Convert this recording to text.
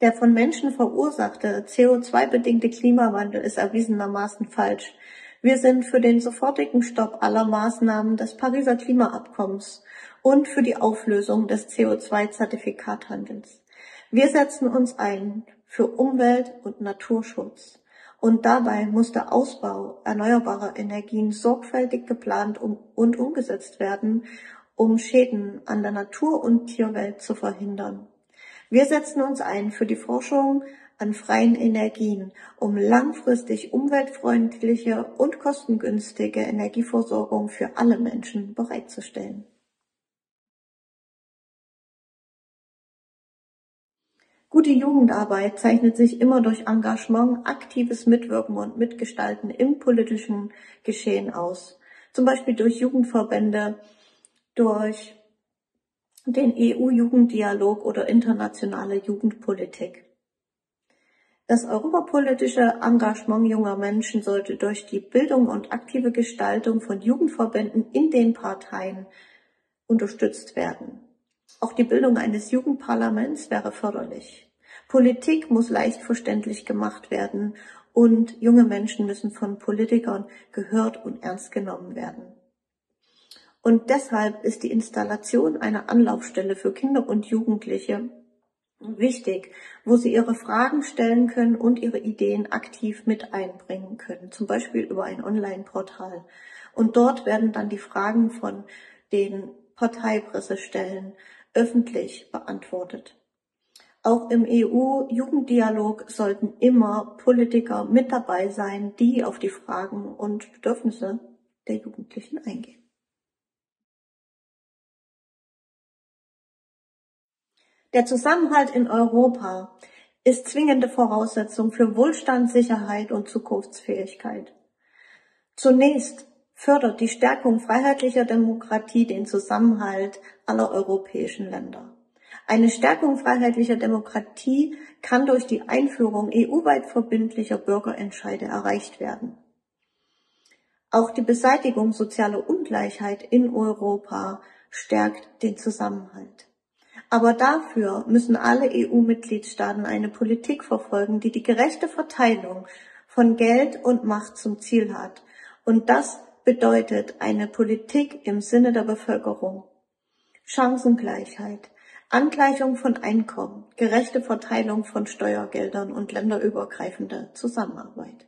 Der von Menschen verursachte CO2-bedingte Klimawandel ist erwiesenermaßen falsch. Wir sind für den sofortigen Stopp aller Maßnahmen des Pariser Klimaabkommens und für die Auflösung des CO2-Zertifikathandels. Wir setzen uns ein für Umwelt- und Naturschutz. Und dabei muss der Ausbau erneuerbarer Energien sorgfältig geplant und umgesetzt werden, um Schäden an der Natur und Tierwelt zu verhindern. Wir setzen uns ein für die Forschung an freien Energien, um langfristig umweltfreundliche und kostengünstige Energieversorgung für alle Menschen bereitzustellen. Gute Jugendarbeit zeichnet sich immer durch Engagement, aktives Mitwirken und Mitgestalten im politischen Geschehen aus. Zum Beispiel durch Jugendverbände, durch den EU-Jugenddialog oder internationale Jugendpolitik. Das europapolitische Engagement junger Menschen sollte durch die Bildung und aktive Gestaltung von Jugendverbänden in den Parteien unterstützt werden. Auch die Bildung eines Jugendparlaments wäre förderlich. Politik muss leicht verständlich gemacht werden und junge Menschen müssen von Politikern gehört und ernst genommen werden. Und deshalb ist die Installation einer Anlaufstelle für Kinder und Jugendliche wichtig, wo sie ihre Fragen stellen können und ihre Ideen aktiv mit einbringen können, zum Beispiel über ein Online-Portal. Und dort werden dann die Fragen von den Parteipressestellen öffentlich beantwortet. Auch im EU-Jugenddialog sollten immer Politiker mit dabei sein, die auf die Fragen und Bedürfnisse der Jugendlichen eingehen. Der Zusammenhalt in Europa ist zwingende Voraussetzung für Wohlstand, Sicherheit und Zukunftsfähigkeit. Zunächst fördert die Stärkung freiheitlicher Demokratie den Zusammenhalt aller europäischen Länder. Eine Stärkung freiheitlicher Demokratie kann durch die Einführung EU-weit verbindlicher Bürgerentscheide erreicht werden. Auch die Beseitigung sozialer Ungleichheit in Europa stärkt den Zusammenhalt. Aber dafür müssen alle EU-Mitgliedstaaten eine Politik verfolgen, die die gerechte Verteilung von Geld und Macht zum Ziel hat. Und das bedeutet eine Politik im Sinne der Bevölkerung. Chancengleichheit, Angleichung von Einkommen, gerechte Verteilung von Steuergeldern und länderübergreifende Zusammenarbeit.